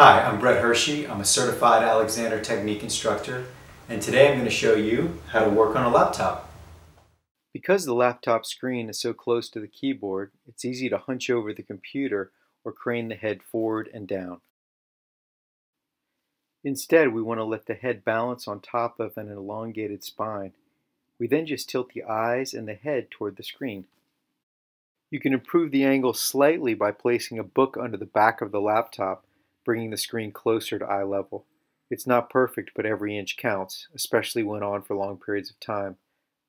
Hi, I'm Brett Hershey. I'm a certified Alexander Technique instructor, and today I'm going to show you how to work on a laptop. Because the laptop screen is so close to the keyboard, it's easy to hunch over the computer or crane the head forward and down. Instead, we want to let the head balance on top of an elongated spine. We then just tilt the eyes and the head toward the screen. You can improve the angle slightly by placing a book under the back of the laptop bringing the screen closer to eye level. It's not perfect, but every inch counts, especially when on for long periods of time.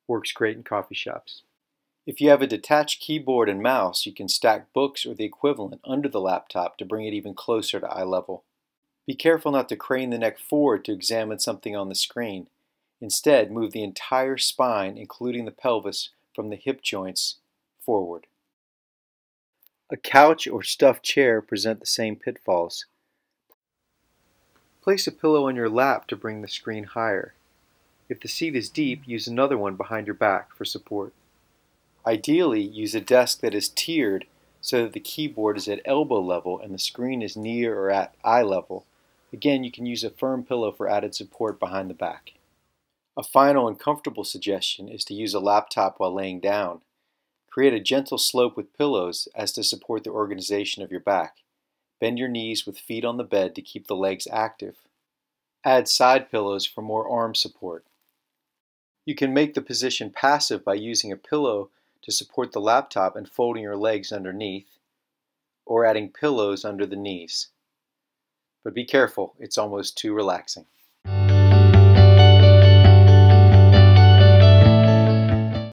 Works great in coffee shops. If you have a detached keyboard and mouse, you can stack books or the equivalent under the laptop to bring it even closer to eye level. Be careful not to crane the neck forward to examine something on the screen. Instead, move the entire spine, including the pelvis, from the hip joints forward. A couch or stuffed chair present the same pitfalls. Place a pillow on your lap to bring the screen higher. If the seat is deep, use another one behind your back for support. Ideally, use a desk that is tiered so that the keyboard is at elbow level and the screen is near or at eye level. Again, you can use a firm pillow for added support behind the back. A final and comfortable suggestion is to use a laptop while laying down. Create a gentle slope with pillows as to support the organization of your back. Bend your knees with feet on the bed to keep the legs active. Add side pillows for more arm support. You can make the position passive by using a pillow to support the laptop and folding your legs underneath, or adding pillows under the knees. But be careful, it's almost too relaxing.